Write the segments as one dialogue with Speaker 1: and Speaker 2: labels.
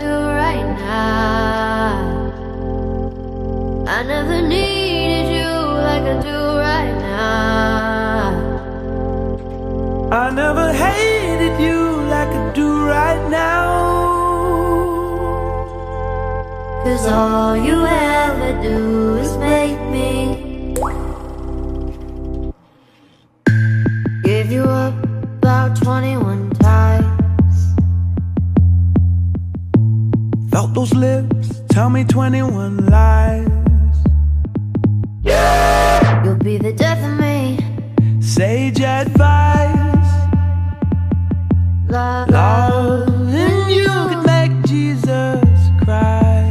Speaker 1: do right now. I never needed you like I do right now.
Speaker 2: I never hated you like I do right now.
Speaker 1: Cause all you ever do
Speaker 2: Felt those lips tell me 21 lies. Yeah!
Speaker 1: You'll be the death of me.
Speaker 2: Sage advice.
Speaker 1: Love,
Speaker 2: Love and you could make Jesus cry.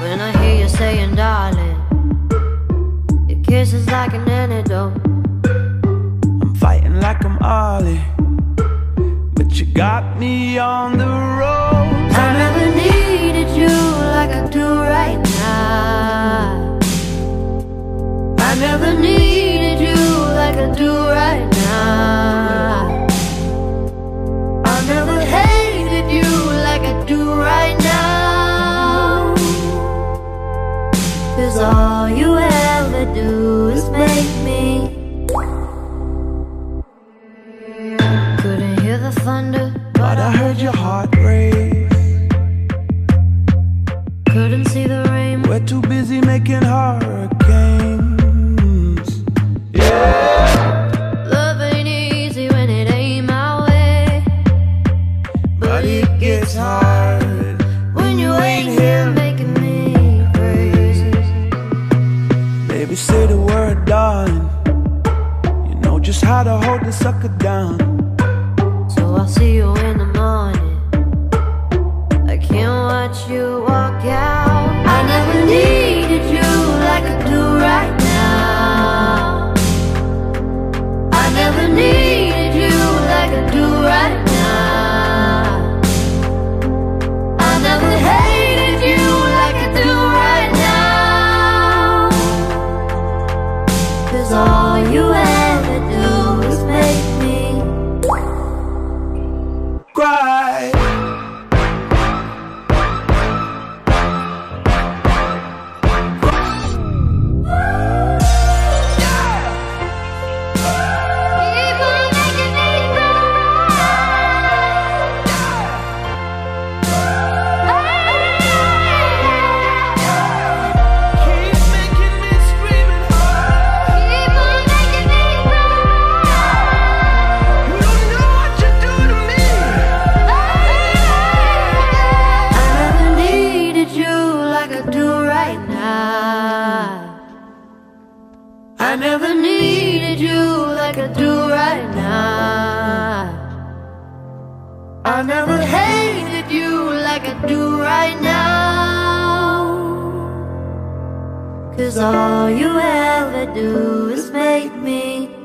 Speaker 1: When I hear you saying, darling, your kiss is like an antidote.
Speaker 2: I'm fighting like I'm Ali, but you got me on the road.
Speaker 1: I never needed you like I do right now. I never needed you like I do right now. I never hated you like I do right now. Cause all you ever do is make me. The thunder,
Speaker 2: But I heard your heart race.
Speaker 1: couldn't see the rain.
Speaker 2: We're too busy making hurricanes. Yeah.
Speaker 1: Love ain't easy when it ain't my way.
Speaker 2: But it gets hard
Speaker 1: when you ain't here making me crazy.
Speaker 2: Baby, say the word, darling. You know just how to hold the sucker down.
Speaker 1: I'll see you in the morning. I can't watch you I never needed you like I do right now. I never hated you like I do right now. Cause all you ever do is make me